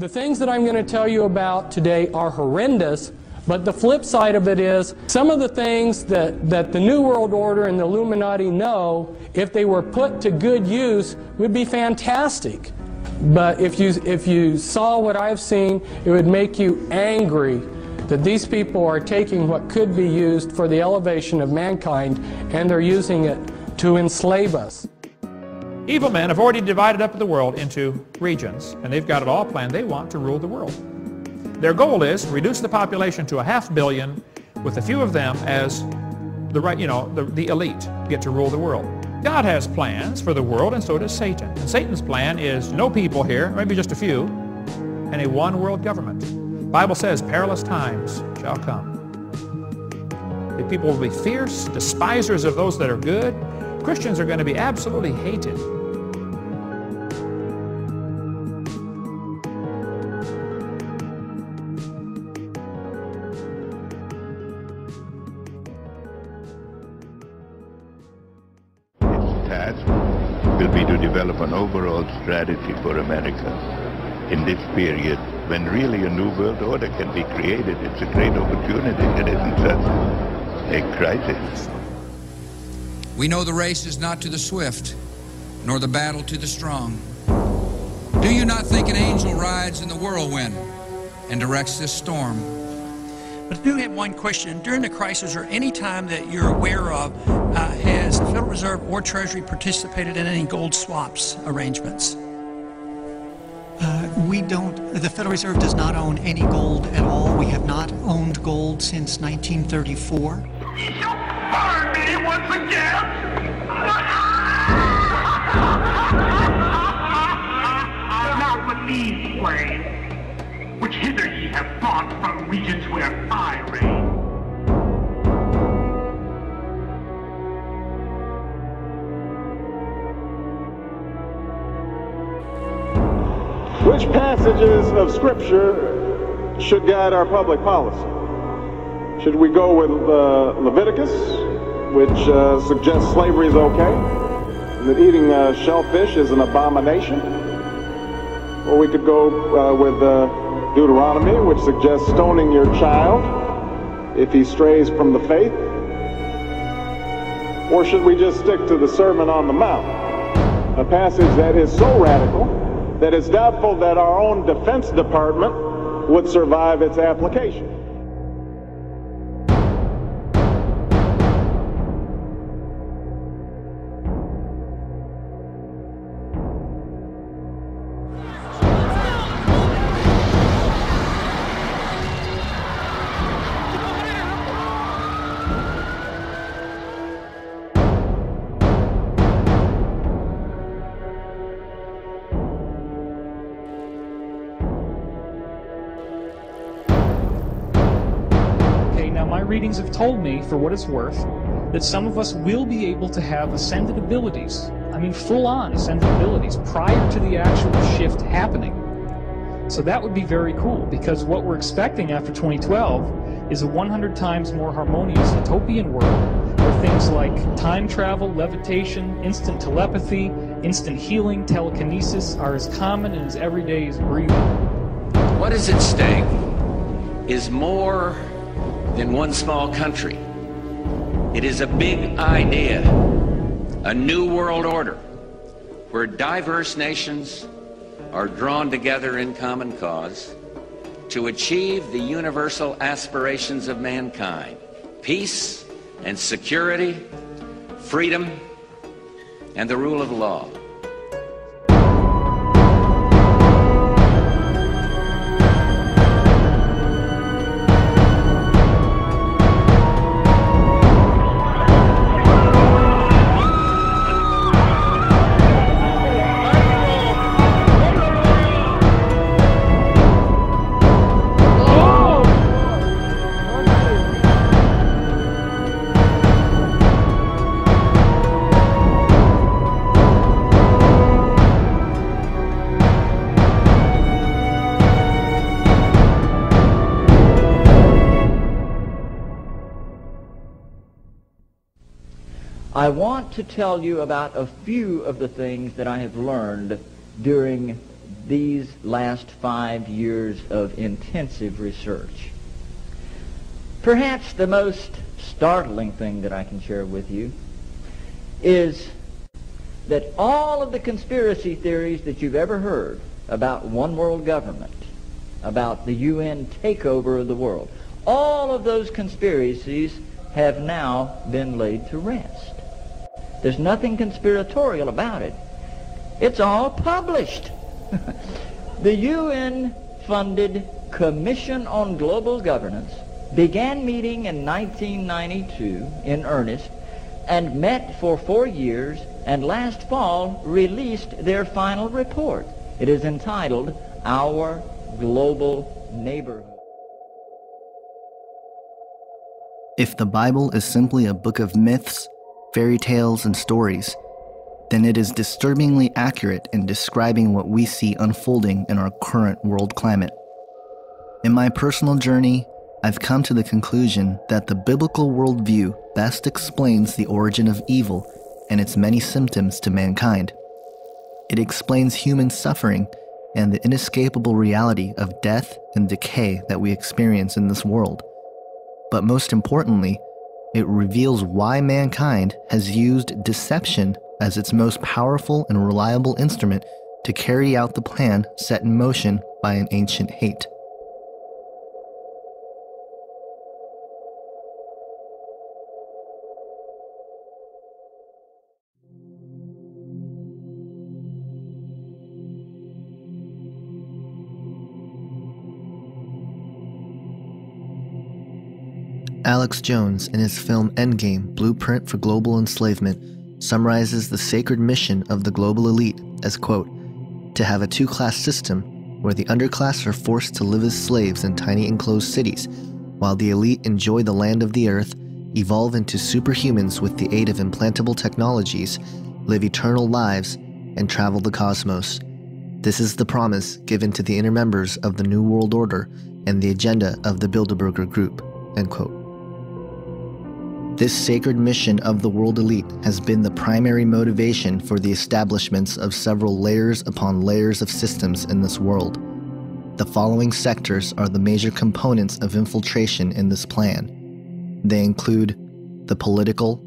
The things that I'm going to tell you about today are horrendous, but the flip side of it is some of the things that, that the New World Order and the Illuminati know, if they were put to good use, would be fantastic. But if you, if you saw what I've seen, it would make you angry that these people are taking what could be used for the elevation of mankind and they're using it to enslave us. Evil men have already divided up the world into regions, and they've got it all planned. They want to rule the world. Their goal is to reduce the population to a half billion, with a few of them as the right, you know, the, the elite get to rule the world. God has plans for the world, and so does Satan. And Satan's plan is no people here, maybe just a few, and a one-world government. The Bible says perilous times shall come. The people will be fierce, despisers of those that are good. Christians are going to be absolutely hated. Task will be to develop an overall strategy for America in this period when really a new world order can be created. It's a great opportunity. It isn't just a crisis. We know the race is not to the swift, nor the battle to the strong. Do you not think an angel rides in the whirlwind and directs this storm? But I do have one question. During the crisis or any time that you're aware of, uh, has the Federal Reserve or Treasury participated in any gold swaps arrangements? Uh, we don't, the Federal Reserve does not own any gold at all. We have not owned gold since 1934. You fired me once again! Not with these planes, which hither ye have brought from regions where Which passages of Scripture should guide our public policy? Should we go with uh, Leviticus, which uh, suggests slavery is okay, that eating uh, shellfish is an abomination? Or we could go uh, with uh, Deuteronomy, which suggests stoning your child if he strays from the faith? Or should we just stick to the Sermon on the Mount, a passage that is so radical that it's doubtful that our own Defense Department would survive its application? My readings have told me, for what it's worth, that some of us will be able to have ascended abilities. I mean, full on ascended abilities prior to the actual shift happening. So that would be very cool because what we're expecting after 2012 is a 100 times more harmonious utopian world where things like time travel, levitation, instant telepathy, instant healing, telekinesis are as common and as everyday as breathing. What is at stake is more than one small country. It is a big idea, a new world order, where diverse nations are drawn together in common cause to achieve the universal aspirations of mankind peace and security, freedom, and the rule of law. I want to tell you about a few of the things that I have learned during these last five years of intensive research. Perhaps the most startling thing that I can share with you is that all of the conspiracy theories that you've ever heard about one world government, about the UN takeover of the world, all of those conspiracies have now been laid to rest. There's nothing conspiratorial about it. It's all published. the UN-funded Commission on Global Governance began meeting in 1992 in earnest and met for four years and last fall released their final report. It is entitled Our Global Neighborhood. If the Bible is simply a book of myths, fairy tales, and stories, then it is disturbingly accurate in describing what we see unfolding in our current world climate. In my personal journey, I've come to the conclusion that the biblical worldview best explains the origin of evil and its many symptoms to mankind. It explains human suffering and the inescapable reality of death and decay that we experience in this world. But most importantly, it reveals why mankind has used deception as its most powerful and reliable instrument to carry out the plan set in motion by an ancient hate. Alex Jones, in his film Endgame Blueprint for Global Enslavement, summarizes the sacred mission of the global elite as, quote, to have a two class system where the underclass are forced to live as slaves in tiny enclosed cities, while the elite enjoy the land of the earth, evolve into superhumans with the aid of implantable technologies, live eternal lives, and travel the cosmos. This is the promise given to the inner members of the New World Order and the agenda of the Bilderberger Group. End quote. This sacred mission of the world elite has been the primary motivation for the establishments of several layers upon layers of systems in this world. The following sectors are the major components of infiltration in this plan. They include the political,